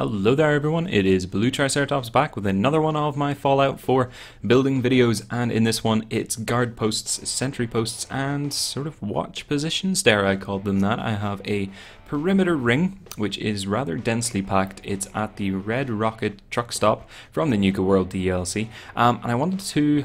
Hello there everyone, it is Blue Triceratops back with another one of my Fallout 4 building videos. And in this one it's guard posts, sentry posts and sort of watch positions, dare I call them that. I have a perimeter ring which is rather densely packed, it's at the Red Rocket truck stop from the Nuka World DLC um, and I wanted to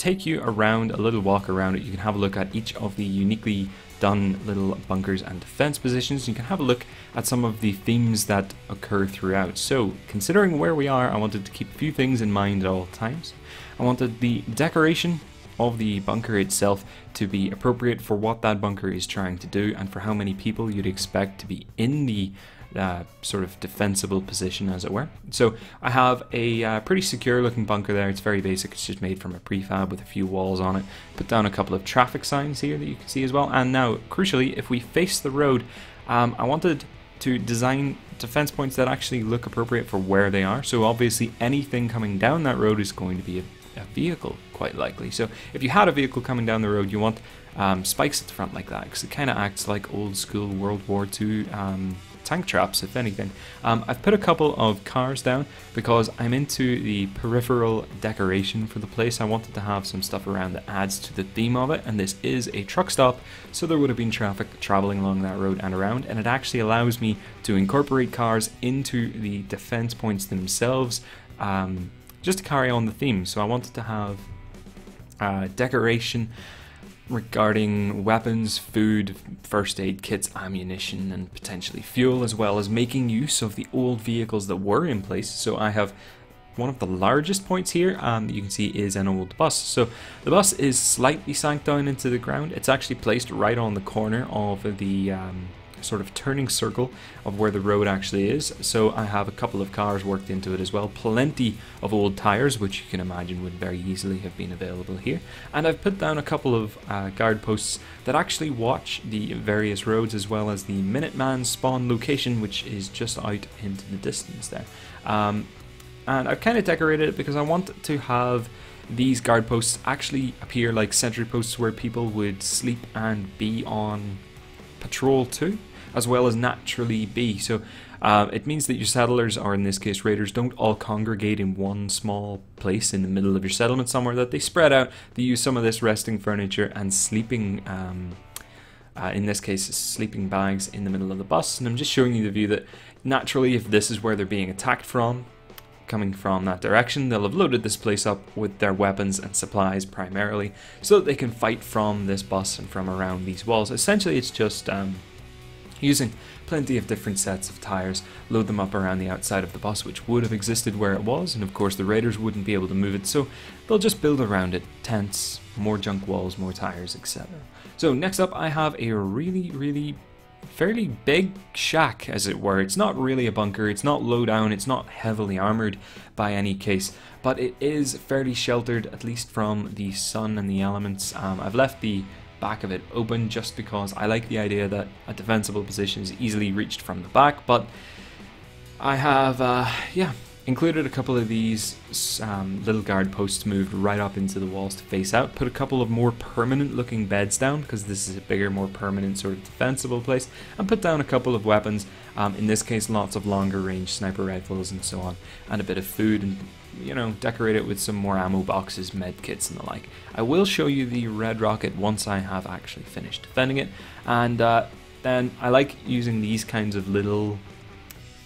take you around a little walk around it. You can have a look at each of the uniquely done little bunkers and defense positions. You can have a look at some of the themes that occur throughout. So, considering where we are, I wanted to keep a few things in mind at all times. I wanted the decoration of the bunker itself to be appropriate for what that bunker is trying to do and for how many people you'd expect to be in the uh, sort of defensible position, as it were. So I have a uh, pretty secure looking bunker there. It's very basic. It's just made from a prefab with a few walls on it. Put down a couple of traffic signs here that you can see as well. And now, crucially, if we face the road, um, I wanted to design defense points that actually look appropriate for where they are. So obviously anything coming down that road is going to be a, a vehicle, quite likely. So if you had a vehicle coming down the road, you want um, spikes at the front like that, because it kind of acts like old school World War II um, tank traps, if anything. Um, I've put a couple of cars down because I'm into the peripheral decoration for the place. I wanted to have some stuff around that adds to the theme of it, and this is a truck stop, so there would have been traffic traveling along that road and around, and it actually allows me to incorporate cars into the defense points themselves, um, just to carry on the theme. So I wanted to have uh, decoration regarding weapons, food, first aid kits, ammunition, and potentially fuel, as well as making use of the old vehicles that were in place. So I have one of the largest points here um, you can see is an old bus. So the bus is slightly sank down into the ground. It's actually placed right on the corner of the um, sort of turning circle of where the road actually is. So I have a couple of cars worked into it as well. Plenty of old tires, which you can imagine would very easily have been available here. And I've put down a couple of uh, guard posts that actually watch the various roads as well as the Minuteman spawn location, which is just out into the distance there. Um, and I've kind of decorated it because I want to have these guard posts actually appear like sentry posts where people would sleep and be on patrol too as well as naturally be. So uh, it means that your settlers, or in this case raiders, don't all congregate in one small place in the middle of your settlement somewhere, that they spread out, they use some of this resting furniture and sleeping, um, uh, in this case, sleeping bags in the middle of the bus. And I'm just showing you the view that naturally, if this is where they're being attacked from, coming from that direction, they'll have loaded this place up with their weapons and supplies primarily, so that they can fight from this bus and from around these walls. Essentially, it's just um, using plenty of different sets of tires, load them up around the outside of the bus, which would have existed where it was, and of course the raiders wouldn't be able to move it, so they'll just build around it tents, more junk walls, more tires, etc. So next up, I have a really, really fairly big shack, as it were. It's not really a bunker, it's not low down, it's not heavily armored by any case, but it is fairly sheltered, at least from the sun and the elements. Um, I've left the back of it open just because I like the idea that a defensible position is easily reached from the back, but I have, uh, yeah, included a couple of these um, little guard posts moved right up into the walls to face out, put a couple of more permanent looking beds down because this is a bigger, more permanent sort of defensible place, and put down a couple of weapons, um, in this case lots of longer range sniper rifles and so on, and a bit of food and you know, decorate it with some more ammo boxes, med kits, and the like. I will show you the red rocket once I have actually finished defending it, and uh, then I like using these kinds of little,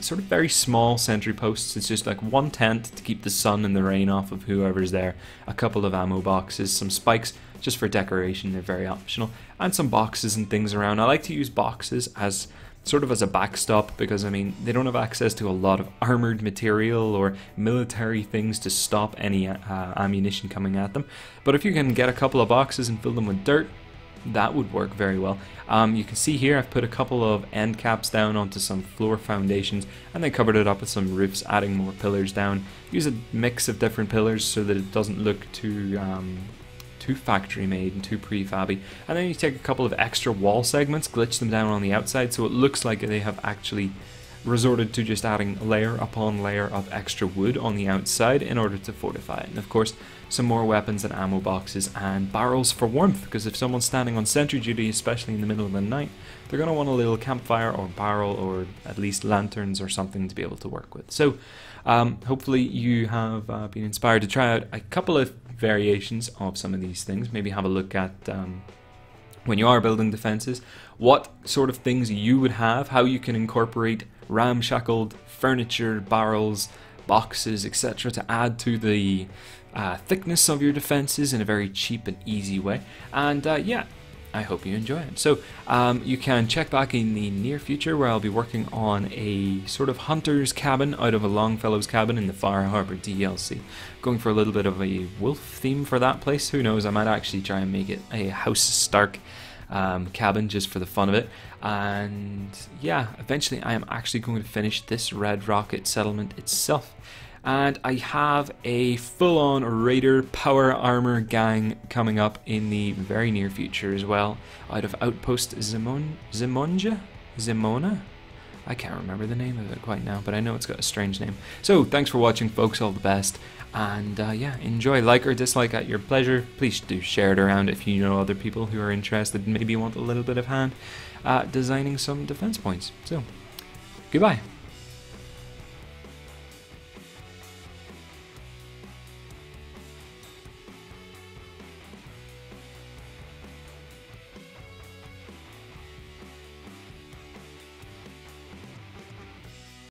sort of very small sentry posts. It's just like one tent to keep the sun and the rain off of whoever's there, a couple of ammo boxes, some spikes just for decoration, they're very optional, and some boxes and things around. I like to use boxes as sort of as a backstop because I mean they don't have access to a lot of armored material or military things to stop any uh, ammunition coming at them. But if you can get a couple of boxes and fill them with dirt, that would work very well. Um, you can see here I've put a couple of end caps down onto some floor foundations and then covered it up with some roofs, adding more pillars down. Use a mix of different pillars so that it doesn't look too um, too factory made and too prefabby. And then you take a couple of extra wall segments, glitch them down on the outside so it looks like they have actually resorted to just adding layer upon layer of extra wood on the outside in order to fortify it. And of course, some more weapons and ammo boxes and barrels for warmth, because if someone's standing on sentry duty, especially in the middle of the night, they're going to want a little campfire or barrel or at least lanterns or something to be able to work with. So um, hopefully you have uh, been inspired to try out a couple of variations of some of these things. Maybe have a look at um, when you are building defenses, what sort of things you would have, how you can incorporate ramshackled furniture, barrels, boxes, etc., to add to the uh, thickness of your defenses in a very cheap and easy way. And uh, yeah, I hope you enjoy it. So um, you can check back in the near future where I'll be working on a sort of hunter's cabin out of a Longfellow's cabin in the Far Harbor DLC. Going for a little bit of a wolf theme for that place. Who knows? I might actually try and make it a House Stark um, cabin just for the fun of it. And yeah, eventually I am actually going to finish this Red Rocket settlement itself and I have a full-on Raider power armor gang coming up in the very near future as well, out of Outpost Zimon Zimonja? Zimona? I can't remember the name of it quite now, but I know it's got a strange name. So, thanks for watching, folks. All the best. And uh, yeah, enjoy. Like or dislike at your pleasure. Please do share it around if you know other people who are interested maybe want a little bit of hand uh, designing some defense points. So, goodbye.